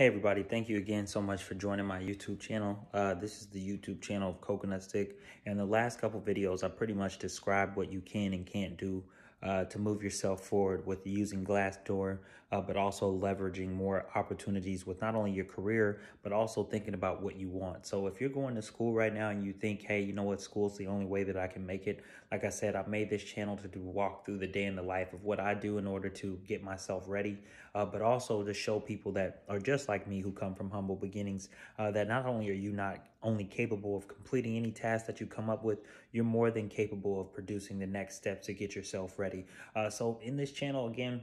Hey everybody, thank you again so much for joining my YouTube channel. Uh, this is the YouTube channel of Coconut Stick. And the last couple videos, I pretty much described what you can and can't do uh, to move yourself forward with using Glassdoor, uh, but also leveraging more opportunities with not only your career, but also thinking about what you want. So if you're going to school right now and you think, hey, you know what, school's the only way that I can make it. Like I said, I made this channel to do walk through the day in the life of what I do in order to get myself ready, uh, but also to show people that are just like me who come from humble beginnings, uh, that not only are you not only capable of completing any task that you come up with, you're more than capable of producing the next steps to get yourself ready. Uh, so in this channel, again,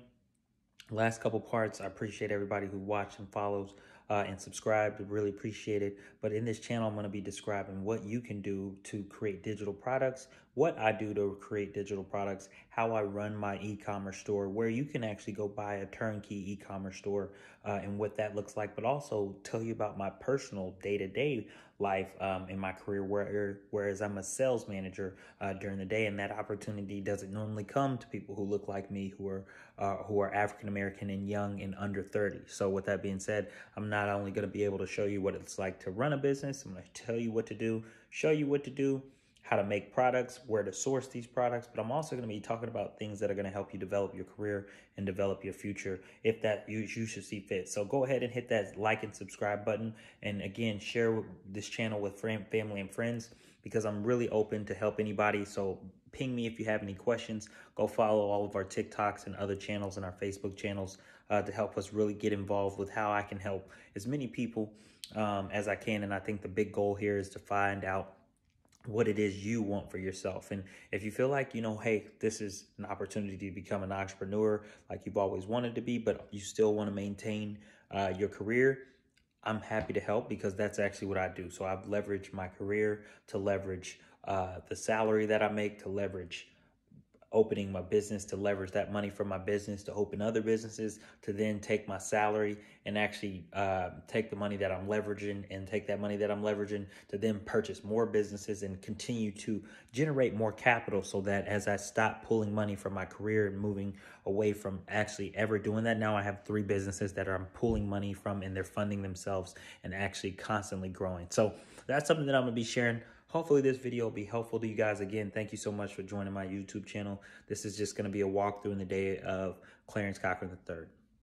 last couple parts, I appreciate everybody who watched and follows uh, and subscribed. Really appreciate it. But in this channel, I'm going to be describing what you can do to create digital products, what I do to create digital products, how I run my e-commerce store, where you can actually go buy a turnkey e-commerce store uh, and what that looks like, but also tell you about my personal day-to-day life um, in my career, where, whereas I'm a sales manager uh, during the day, and that opportunity doesn't normally come to people who look like me, who are uh, who are African American and young and under 30. So with that being said, I'm not only going to be able to show you what it's like to run a business, I'm going to tell you what to do, show you what to do, how to make products, where to source these products, but I'm also going to be talking about things that are going to help you develop your career and develop your future if that you, you should see fit. So go ahead and hit that like and subscribe button. And again, share this channel with family and friends because I'm really open to help anybody. So ping me if you have any questions. Go follow all of our TikToks and other channels and our Facebook channels uh, to help us really get involved with how I can help as many people um, as I can. And I think the big goal here is to find out what it is you want for yourself. And if you feel like, you know, hey, this is an opportunity to become an entrepreneur like you've always wanted to be, but you still want to maintain uh, your career, I'm happy to help because that's actually what I do. So I've leveraged my career to leverage uh, the salary that I make, to leverage opening my business to leverage that money from my business to open other businesses to then take my salary and actually uh, take the money that I'm leveraging and take that money that I'm leveraging to then purchase more businesses and continue to generate more capital so that as I stop pulling money from my career and moving away from actually ever doing that, now I have three businesses that I'm pulling money from and they're funding themselves and actually constantly growing. So that's something that I'm going to be sharing Hopefully this video will be helpful to you guys. Again, thank you so much for joining my YouTube channel. This is just going to be a walkthrough in the day of Clarence Cochran III.